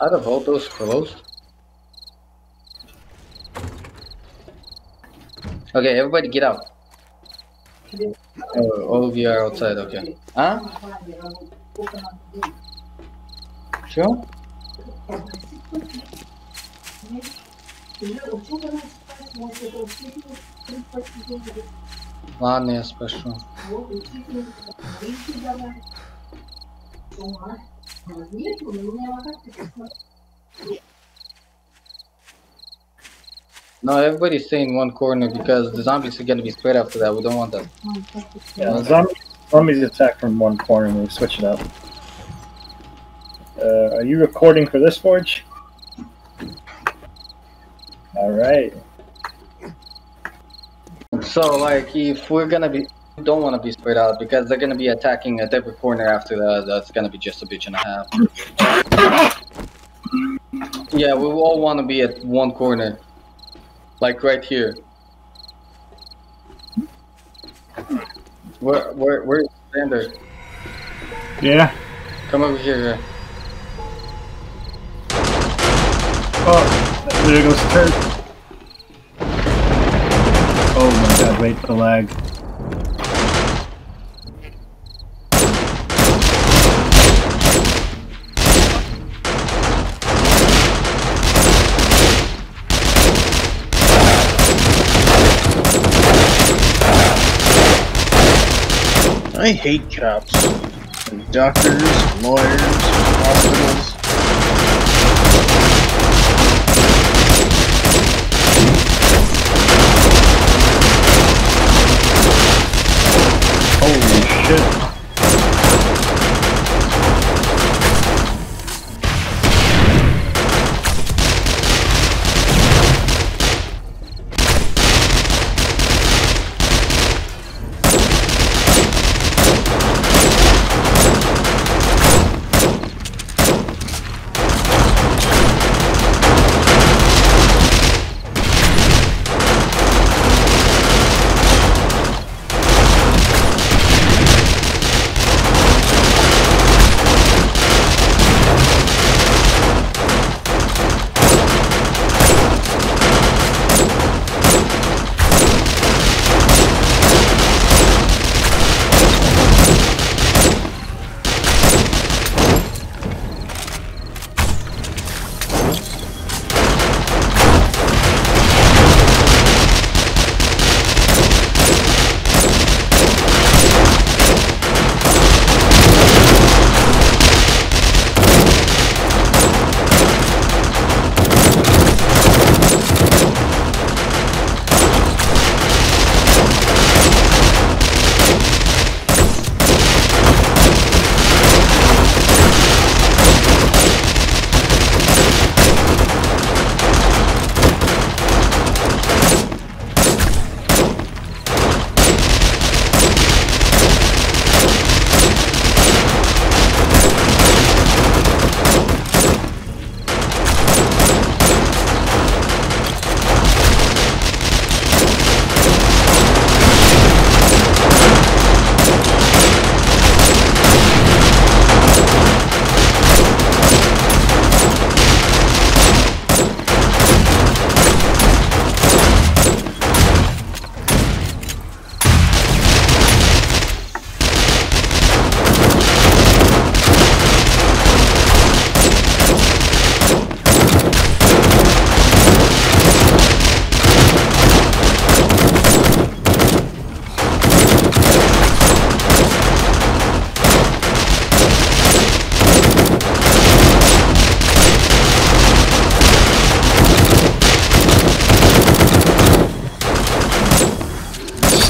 Are the vault doors closed? Okay, everybody get out. Oh, all of you are outside, okay. Huh? Sure? Ладно, я спрошу. No, everybody stay in one corner because the zombies are gonna be spread after that. We don't want that. Yeah, zombies, zombies attack from one corner and we switch it up. Uh, are you recording for this forge? Alright. So, like, if we're gonna be, we don't want to be spread out because they're gonna be attacking at every corner after that. That's gonna be just a bitch and a half. Yeah, we all want to be at one corner, like right here. Where, where, where's Xander? Yeah. Come over here. Oh, there goes the turret. Oh my god, wait, the lag. I hate cops. And doctors, lawyers, hospitals. Holy shit.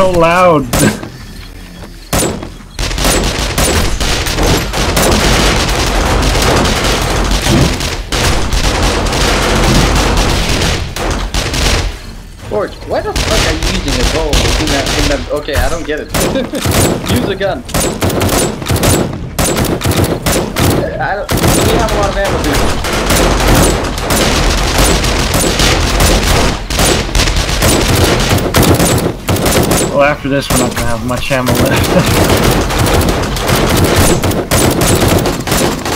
So loud. George, why the fuck are you using a bow in that, in that, okay, I don't get it. Use a gun. I don't, we have a lot of ammo, dude. Well, after this, we're not gonna have much ammo left.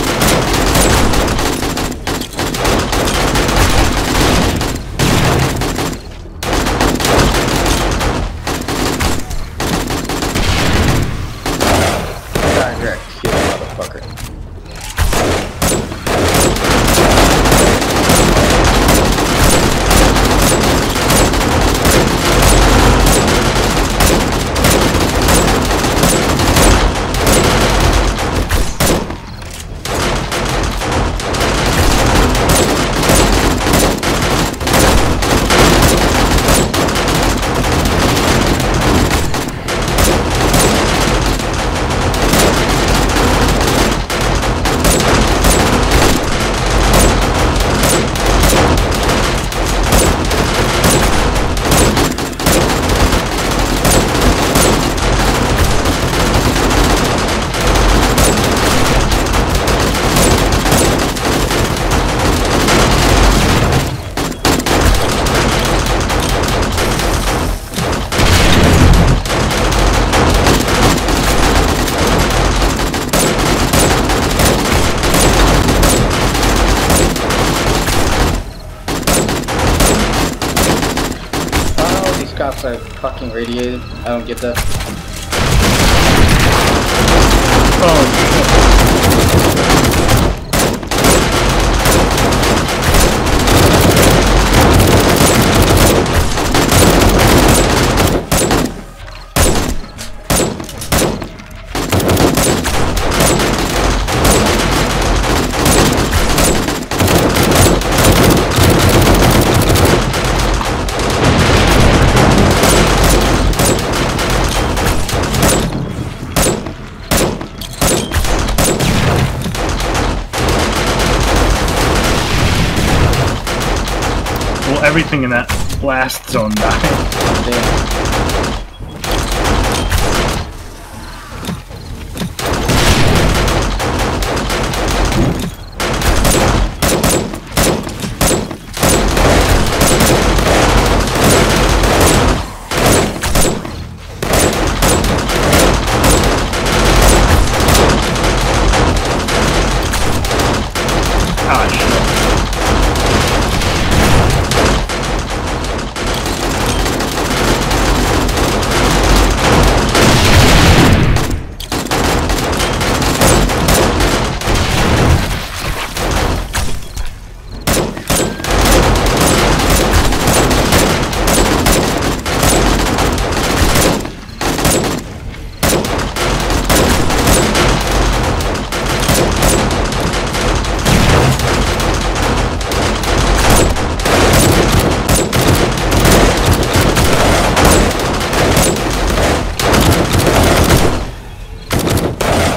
Cops are fucking radiated. I don't get that. Oh, well, everything in that blast zone died. Damn. Ah, shit.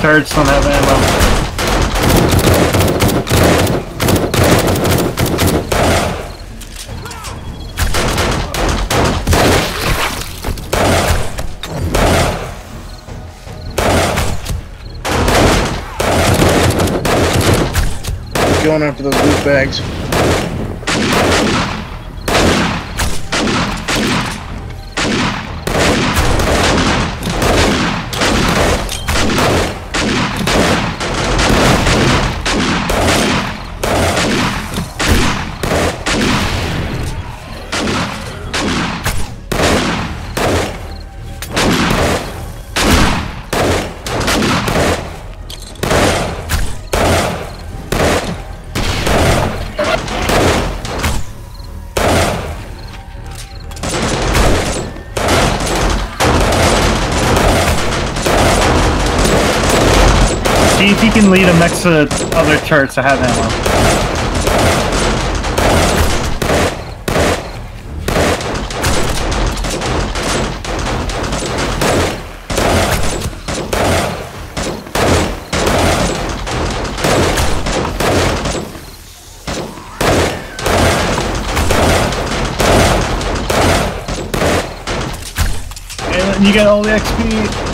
Turrets don't have ammo. Going after those loot bags. Next to the other turrets that have ammo. And you get all the XP.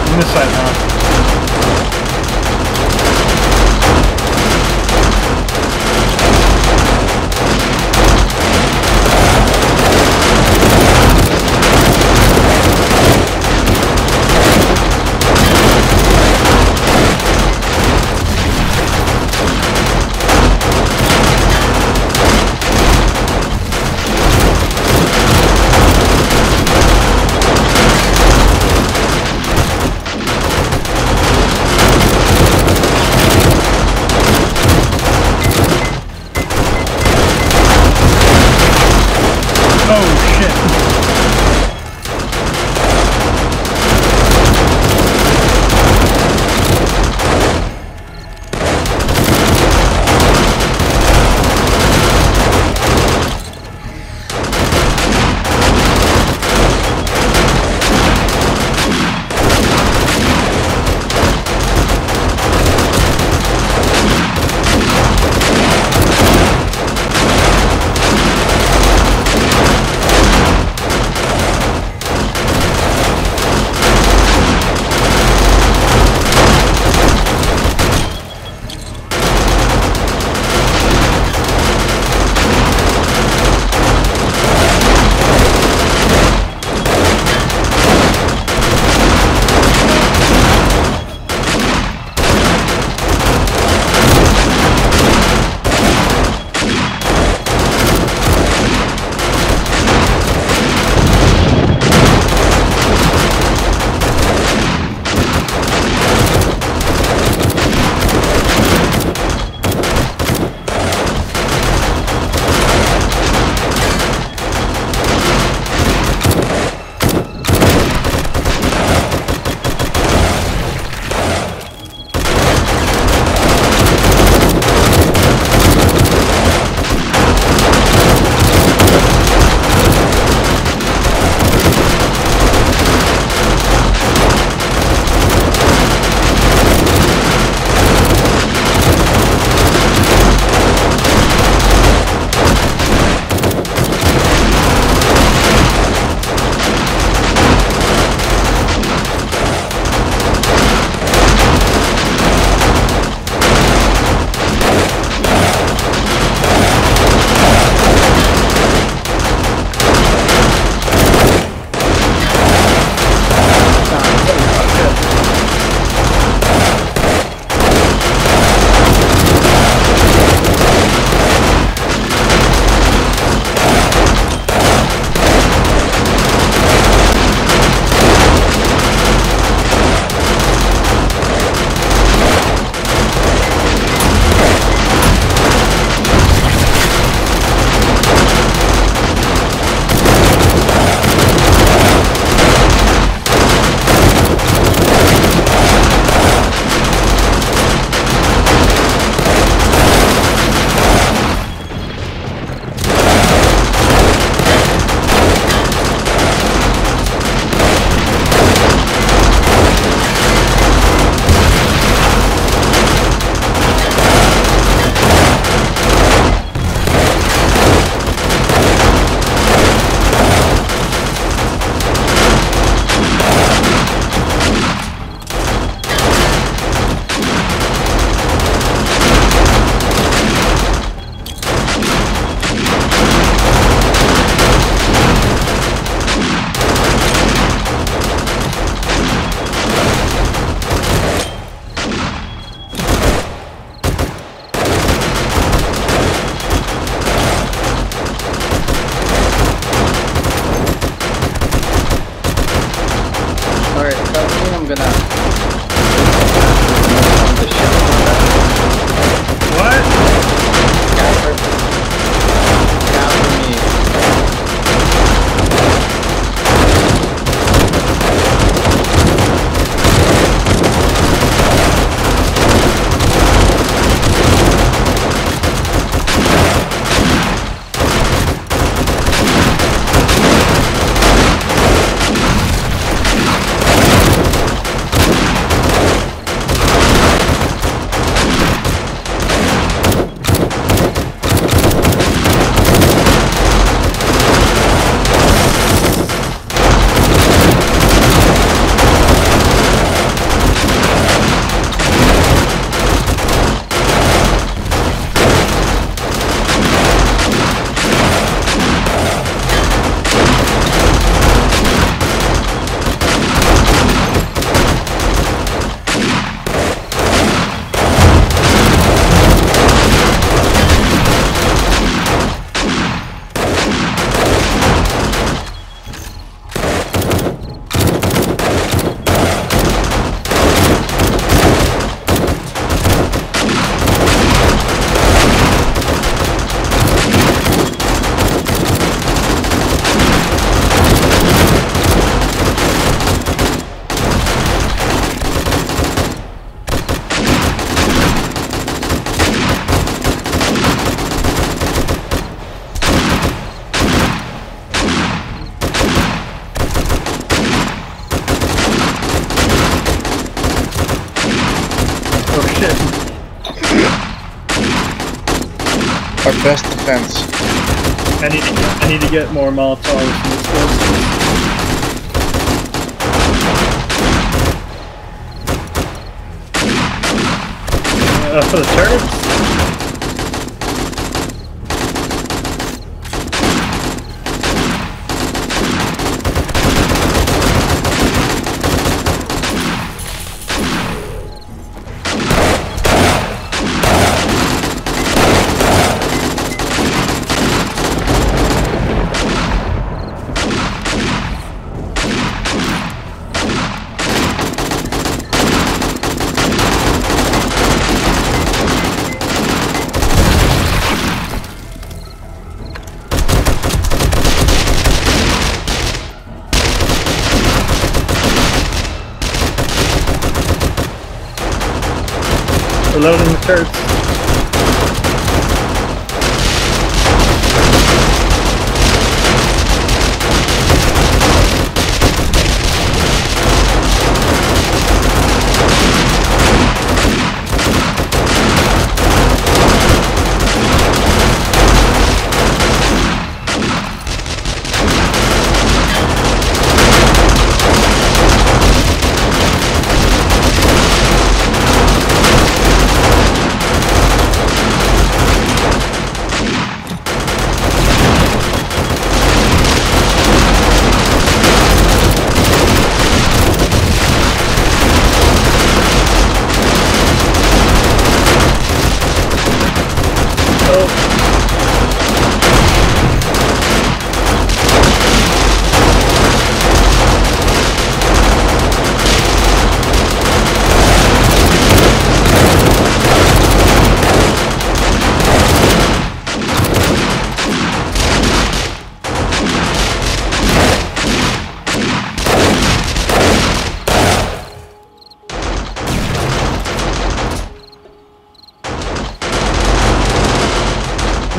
on this side now. need to get more Molotovs Uh, for the turrets?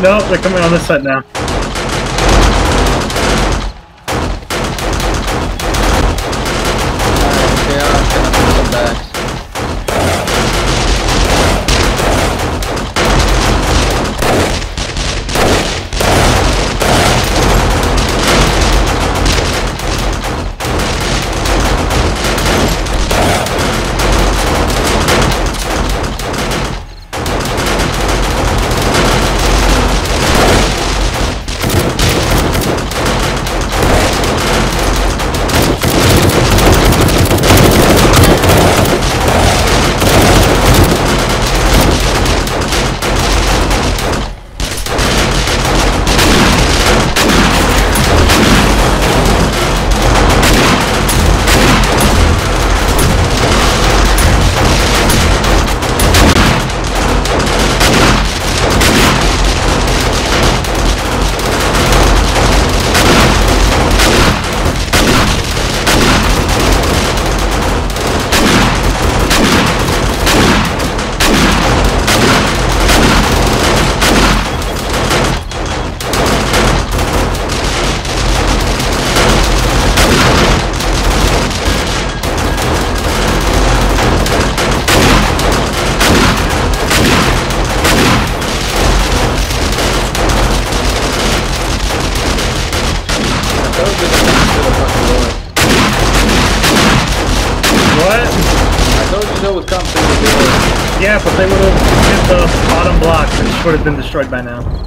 No, they're coming on this side now. destroyed by now.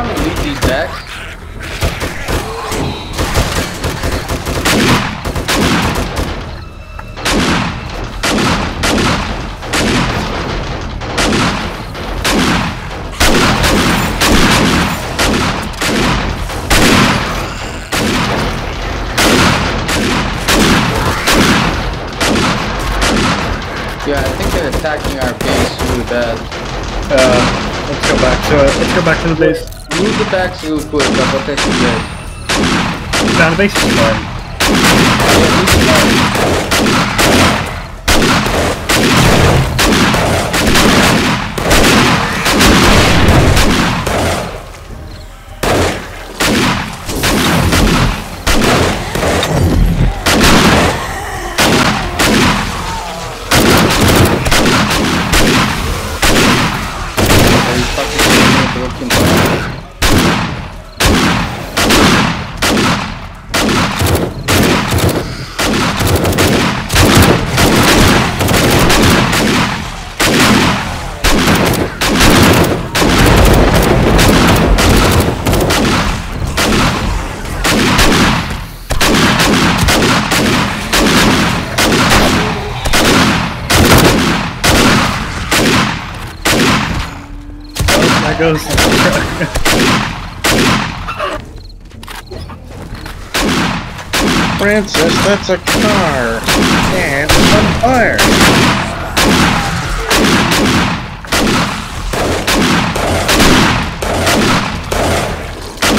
And lead these? Yeah, I think they're attacking our base really bad. Uh, let's go back to it. Let's go back to the base. Move the backs real quick, I'll protect you guys. Down the base is fine. Yeah, move the backs. Are you fucking kidding me? Broken bone? Oh, there goes. Francis, that's a car. And it's on fire.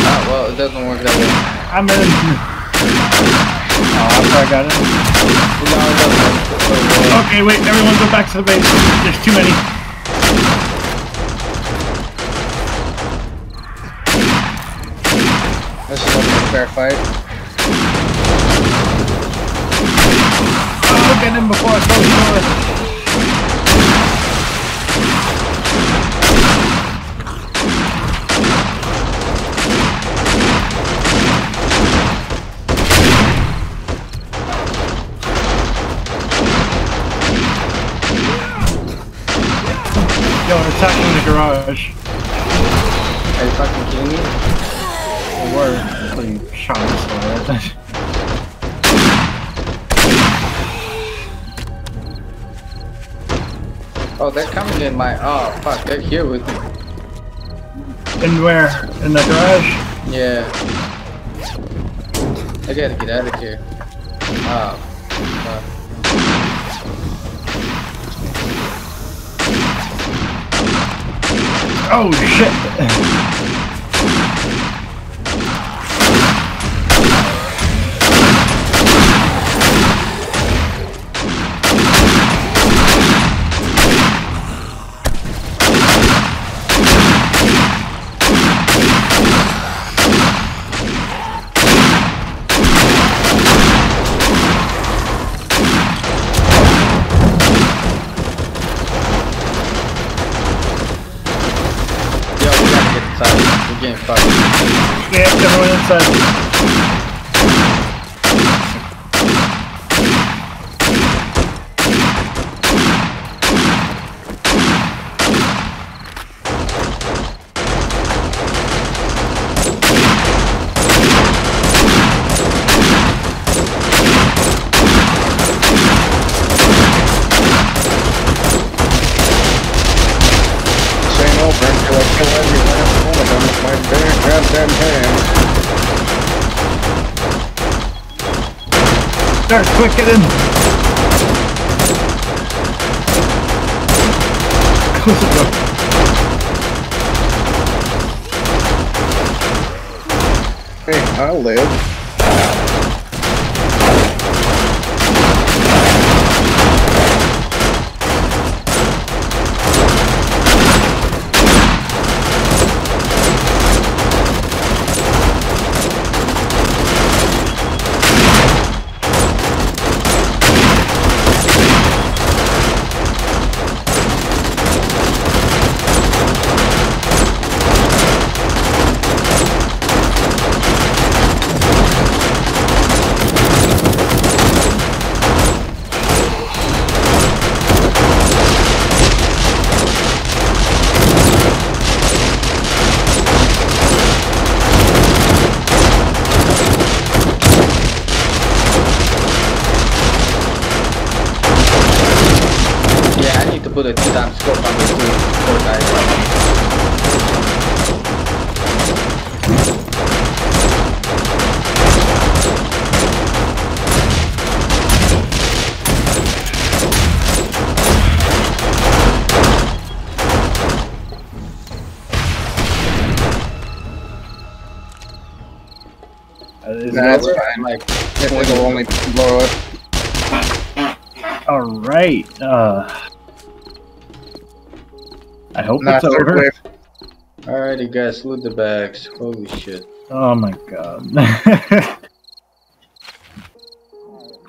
Ah, well, it doesn't work that way. I'm in. Oh, after I got it. No, it doesn't work that way. Okay, wait, everyone go back to the base. There's too many. This is a fair fight. Oh, get in before I close the door. Yo, they're attacking the garage. Are you fucking kidding me? They were you shot alright. Oh, they're coming in my. Oh, fuck, they're here with me. In where? In the garage? Yeah. I gotta get out of here. Oh, fuck. Oh shit! Yo, we gotta get inside. We're getting fucked. Yeah, everyone inside. This ain't over until I kill every last one of them with my bare goddamn hands. Start quick, get in! Close the door. Hey, I'll live. I hope Not it's over. wave. alrighty guys, loot the bags. Holy shit. Oh my god.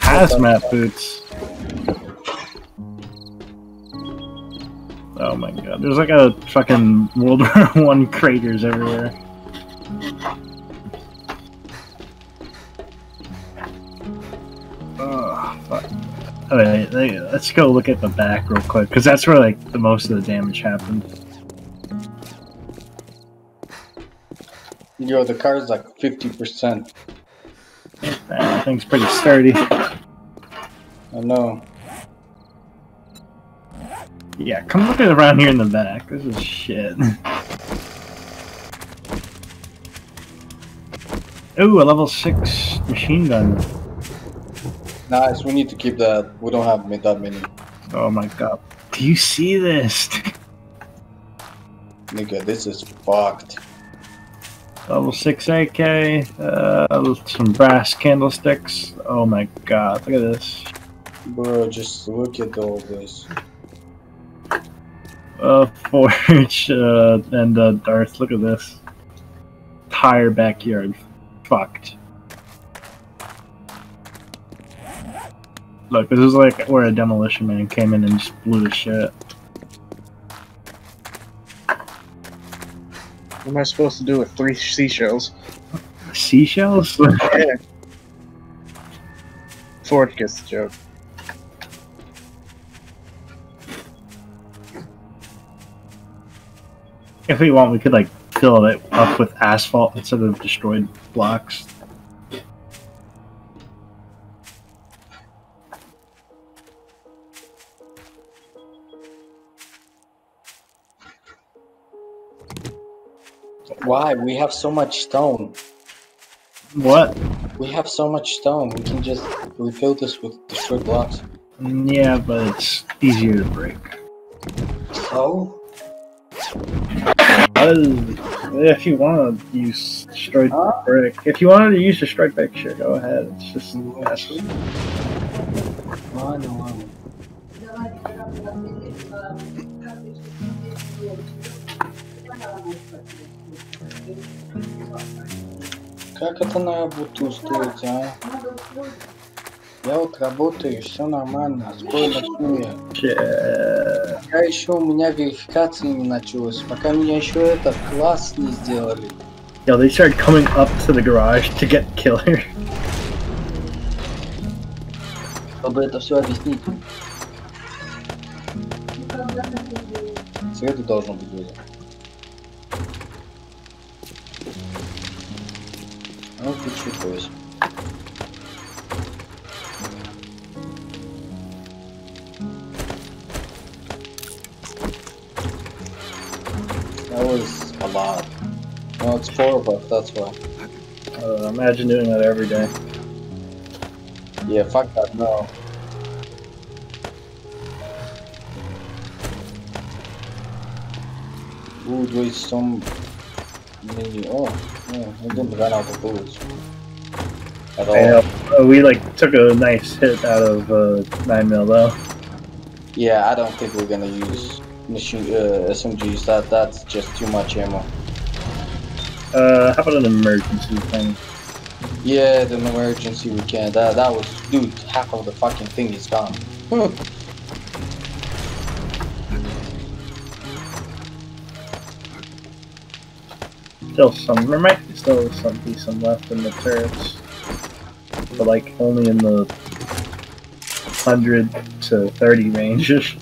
Hazmat boots. Oh my god. There's like a fucking World War One craters everywhere. Oh, fuck. Alright, let's go look at the back real quick, because that's where like the most of the damage happened. Yo, the car's like 50%. That thing's pretty sturdy. I know. Yeah, come look at around here in the back. This is shit. Ooh, a level 6 machine gun. Nice, we need to keep that. We don't have that many. Oh my god. Do you see this? Nigga, this is fucked. Level 6 AK, uh, some brass candlesticks. Oh my god, look at this. Bro, just look at all this. Uh, Forge, uh, and uh, Darth, look at this. Entire backyard. Fucked. Look, this is like where a demolition man came in and just blew the shit. What am I supposed to do with three seashells? Seashells? Yeah. Ford gets the joke. if we want, we could like fill it up with asphalt instead of destroyed blocks. why we have so much stone. What? We have so much stone. We can just refill this with destroyed blocks. Yeah, but it's easier to break. So? if you want to use destroyed huh? brick, if you wanted to use destroyed brick, sure, go ahead. It's just. Yes. Oh, no. Как это на работу устроить, а? Я вот работаю, все нормально, скоро начну я. Пока еще у меня верификация не началась, пока меня еще этот класс не сделали. Yo, they started coming up to the garage to get killer. Чтобы это все объяснить. В среду должно быть I'll you boys. That was a lot. Well, it's four of that's why. Uh, imagine doing that every day. Yeah, fuck that, no. Ooh, wait, some... Maybe, oh yeah, I didn't run out of bullets. At all. Uh, we like took a nice hit out of uh, nine mil though. Yeah, I don't think we're gonna use machine uh, SMGs. That that's just too much ammo. Uh, how about an emergency thing? Yeah, the emergency we can. That that was dude. Half of the fucking thing is gone. Still some. There might be still some decent left in the turrets, but like only in the hundred to thirty range.